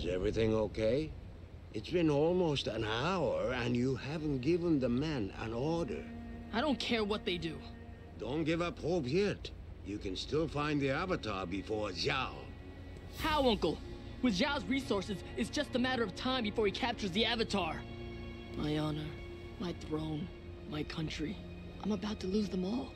Is everything okay? It's been almost an hour, and you haven't given the men an order. I don't care what they do. Don't give up hope yet. You can still find the Avatar before Zhao. How, Uncle? With Zhao's resources, it's just a matter of time before he captures the Avatar. My honor, my throne, my country. I'm about to lose them all.